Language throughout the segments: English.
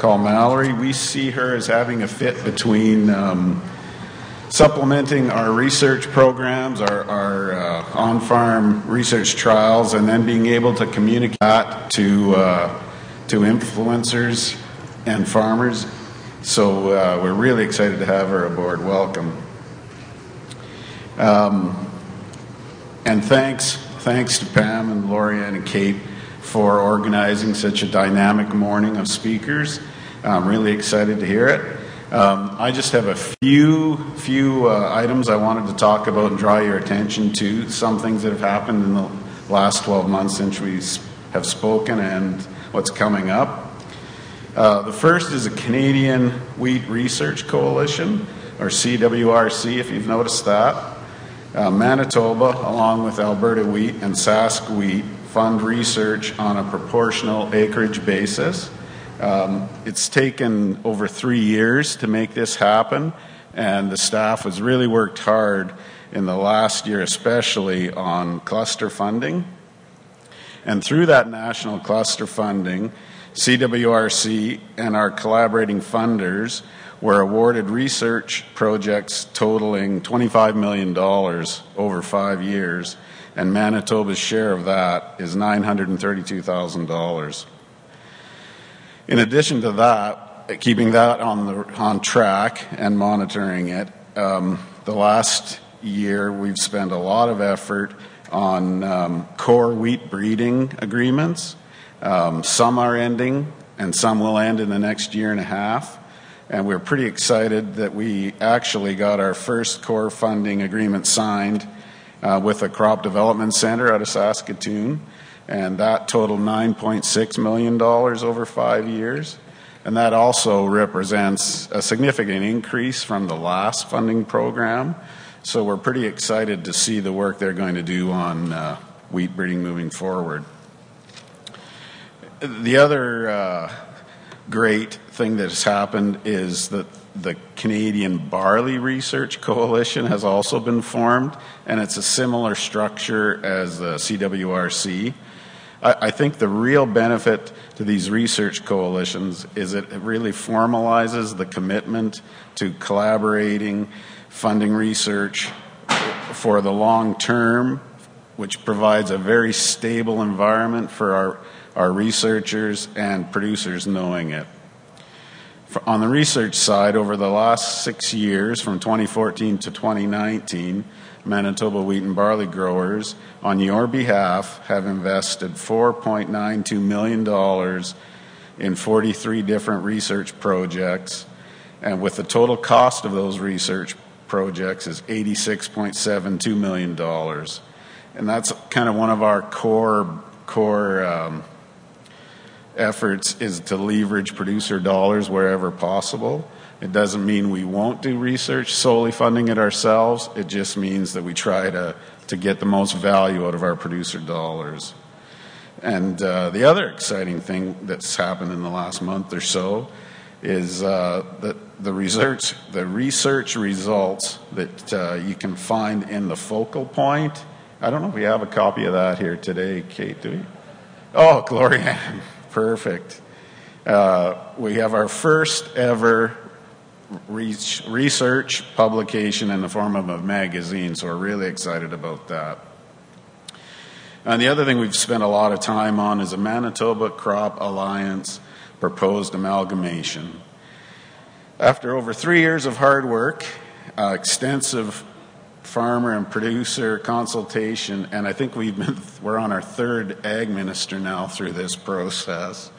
called Mallory. We see her as having a fit between um, supplementing our research programs, our, our uh, on farm research trials, and then being able to communicate to, uh, to influencers and farmers. So uh, we're really excited to have her aboard. Welcome. Um, and thanks, thanks to Pam and Lorianne and Kate for organizing such a dynamic morning of speakers. I'm really excited to hear it. Um, I just have a few few uh, items I wanted to talk about and draw your attention to. Some things that have happened in the last 12 months since we have spoken and what's coming up. Uh, the first is a Canadian Wheat Research Coalition, or CWRC, if you've noticed that. Uh, Manitoba, along with Alberta Wheat and Sask Wheat, fund research on a proportional acreage basis. Um, it's taken over three years to make this happen, and the staff has really worked hard in the last year, especially on cluster funding. And through that national cluster funding, CWRC and our collaborating funders were awarded research projects totaling $25 million over five years, and Manitoba's share of that is $932,000. In addition to that, keeping that on, the, on track and monitoring it, um, the last year we've spent a lot of effort on um, core wheat breeding agreements. Um, some are ending, and some will end in the next year and a half. And we're pretty excited that we actually got our first core funding agreement signed uh, with a crop development center out of Saskatoon and that totaled $9.6 million over five years. And that also represents a significant increase from the last funding program. So we're pretty excited to see the work they're going to do on uh, wheat breeding moving forward. The other uh, great thing that has happened is that the Canadian Barley Research Coalition has also been formed, and it's a similar structure as the CWRC. I, I think the real benefit to these research coalitions is it really formalizes the commitment to collaborating, funding research for the long term, which provides a very stable environment for our, our researchers and producers knowing it. For, on the research side, over the last six years, from 2014 to 2019, Manitoba wheat and barley growers, on your behalf, have invested $4.92 million in 43 different research projects, and with the total cost of those research projects is $86.72 million. And that's kind of one of our core, core um, efforts is to leverage producer dollars wherever possible. It doesn't mean we won't do research solely funding it ourselves. It just means that we try to, to get the most value out of our producer dollars. And uh, the other exciting thing that's happened in the last month or so is uh, that the research, the research results that uh, you can find in the focal point. I don't know if we have a copy of that here today, Kate, do we? Oh, Gloria, perfect. Uh, we have our first ever research publication in the form of a magazine, so we're really excited about that. And the other thing we've spent a lot of time on is a Manitoba Crop Alliance proposed amalgamation. After over three years of hard work, uh, extensive farmer and producer consultation, and I think we've been, we're on our third ag minister now through this process.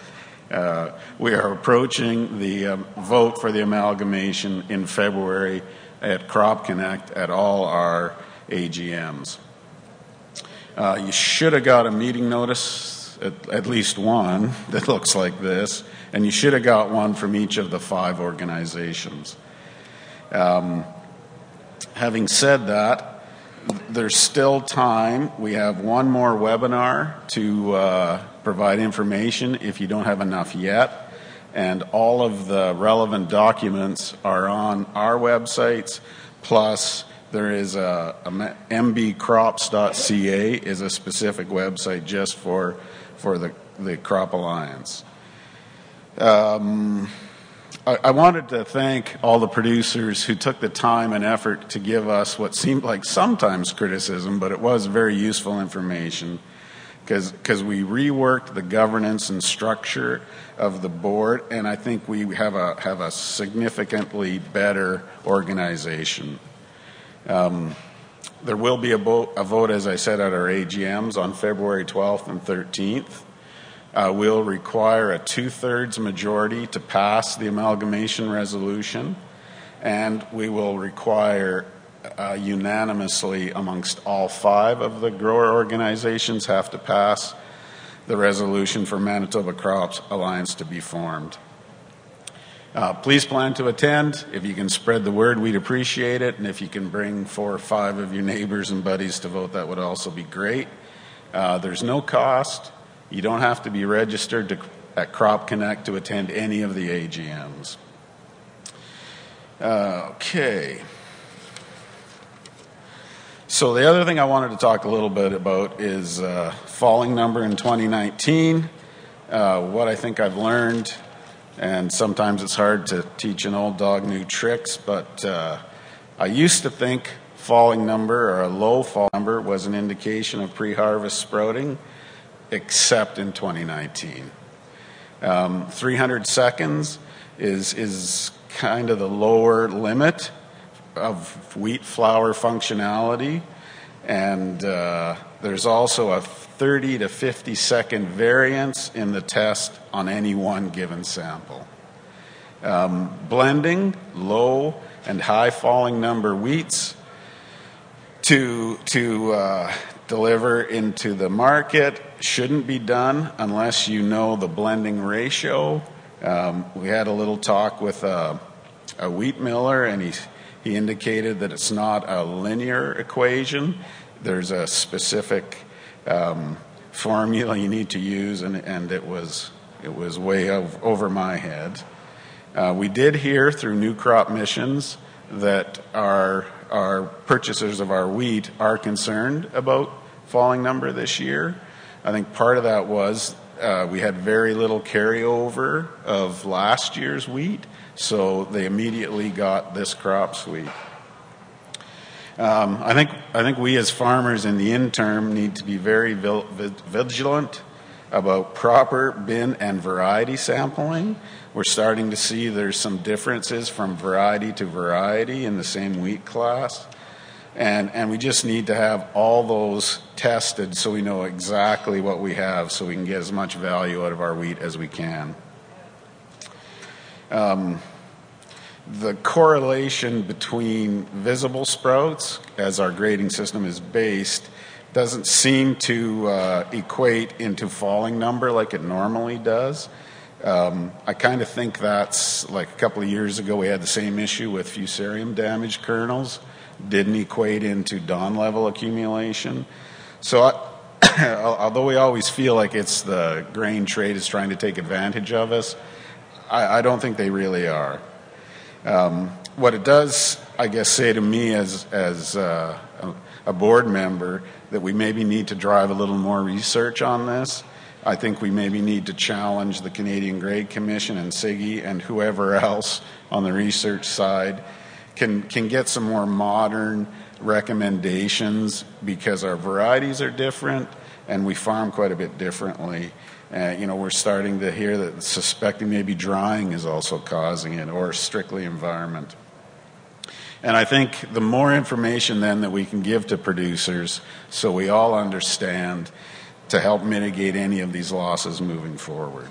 Uh, we are approaching the um, vote for the amalgamation in February at Crop Connect at all our AGMs. Uh, you should have got a meeting notice, at, at, least one, that looks like this, and you should have got one from each of the five organizations. Um, having said that, there's still time. We have one more webinar to uh, provide information if you don't have enough yet. And all of the relevant documents are on our websites. Plus, there is a, a mbcrops.ca is a specific website just for for the, the Crop Alliance. Um, I, I wanted to thank all the producers who took the time and effort to give us what seemed like sometimes criticism, but it was very useful information because we reworked the governance and structure of the board, and I think we have a have a significantly better organization. Um, there will be a a vote, as I said, at our AGMs on February 12th and 13th. Uh, we'll require a two-thirds majority to pass the amalgamation resolution, and we will require uh, unanimously amongst all five of the grower organizations have to pass the resolution for Manitoba Crops Alliance to be formed. Uh, please plan to attend. If you can spread the word, we'd appreciate it. And if you can bring four or five of your neighbors and buddies to vote, that would also be great. Uh, there's no cost. You don't have to be registered to, at Crop Connect to attend any of the AGMs. Uh, okay. So the other thing I wanted to talk a little bit about is uh, falling number in 2019. Uh, what I think I've learned, and sometimes it's hard to teach an old dog new tricks, but uh, I used to think falling number or a low fall number was an indication of pre-harvest sprouting, except in 2019. Um, 300 seconds is is kind of the lower limit of wheat flour functionality, and uh, there's also a 30 to 50 second variance in the test on any one given sample. Um, blending low and high falling number wheats to, to uh, deliver into the market shouldn't be done unless you know the blending ratio. Um, we had a little talk with a, a wheat miller, and he he indicated that it's not a linear equation. There's a specific um, formula you need to use, and, and it was it was way of, over my head. Uh, we did hear through new crop missions that our our purchasers of our wheat are concerned about falling number this year. I think part of that was uh, we had very little carryover of last year's wheat, so they immediately got this crop suite. Um, I think I think we as farmers in the interim need to be very vigilant about proper bin and variety sampling. We're starting to see there's some differences from variety to variety in the same wheat class. And, and we just need to have all those tested so we know exactly what we have so we can get as much value out of our wheat as we can. Um, the correlation between visible sprouts, as our grading system is based, doesn't seem to uh, equate into falling number like it normally does. Um, I kind of think that's like a couple of years ago we had the same issue with fusarium damaged kernels, didn't equate into DON level accumulation. So I, although we always feel like it's the grain trade is trying to take advantage of us, I, I don't think they really are. Um, what it does, I guess, say to me as, as uh, a board member that we maybe need to drive a little more research on this. I think we maybe need to challenge the Canadian Grain Commission and CIGI and whoever else on the research side can, can get some more modern recommendations because our varieties are different and we farm quite a bit differently. Uh, you know, we're starting to hear that suspecting maybe drying is also causing it, or strictly environment. And I think the more information then that we can give to producers so we all understand to help mitigate any of these losses moving forward.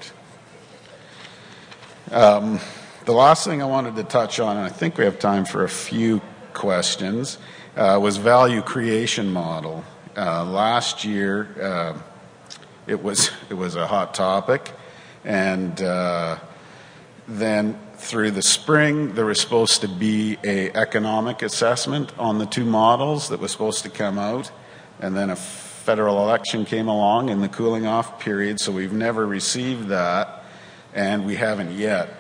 Um, the last thing I wanted to touch on, and I think we have time for a few questions, uh, was value creation model. Uh, last year, uh, it was it was a hot topic, and uh, then through the spring there was supposed to be a economic assessment on the two models that was supposed to come out, and then a federal election came along in the cooling off period, so we've never received that, and we haven't yet.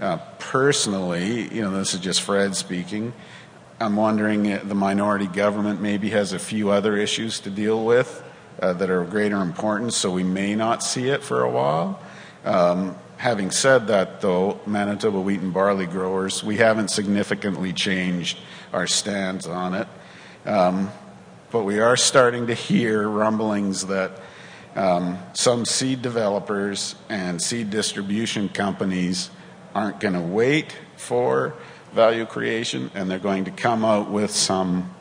Uh, personally, you know, this is just Fred speaking. I'm wondering the minority government maybe has a few other issues to deal with uh, that are of greater importance, so we may not see it for a while. Um, having said that, though, Manitoba wheat and barley growers, we haven't significantly changed our stance on it. Um, but we are starting to hear rumblings that um, some seed developers and seed distribution companies aren't going to wait for value creation and they're going to come out with some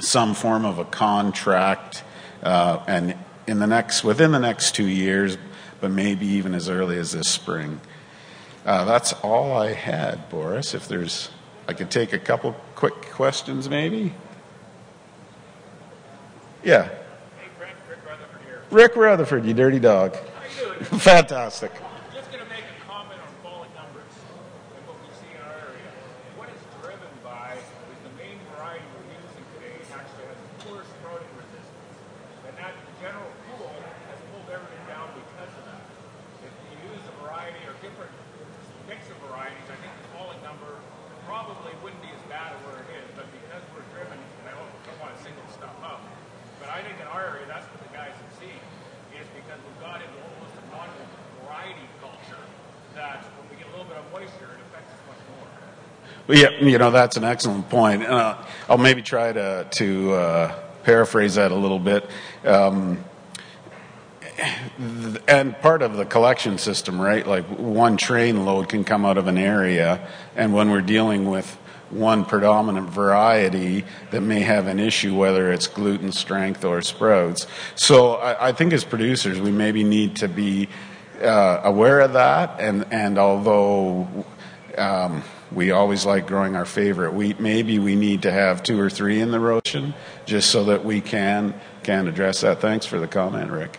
some form of a contract uh, and in the next within the next two years but maybe even as early as this spring. Uh, that's all i had boris. If there's i could take a couple quick questions maybe? Yeah. Hey, Brent, Rick Rutherford here. rick rutherford you dirty dog. How you doing? fantastic Just going to make a comment on falling numbers and what we see in our area. What it's driven by is the main variety we're using today actually has poor sprouting resistance. And that the general pool has pulled everything down because of that. If you use a variety or different mix of varieties, I think the falling number probably wouldn't be as bad as where it is. But because we're driven, and I don't, want to single stuff up, but I think in our area, that's what the guys have seen, is because we've got into a non-variety culture, that when we get a little bit of moisture, it affects us much more. Well, yeah, you know that's an excellent point. Uh, I'll maybe try to to uh, paraphrase that a little bit. Um, and part of the collection system, right? Like one train load can come out of an area, and when we're dealing with one predominant variety that may have an issue, whether it's gluten strength or sprouts. So I, I think as producers, we maybe need to be uh, aware of that, and and although um, we always like growing our favorite wheat. Maybe we need to have two or three in the rotation just so that we can can address that. Thanks for the comment, Rick.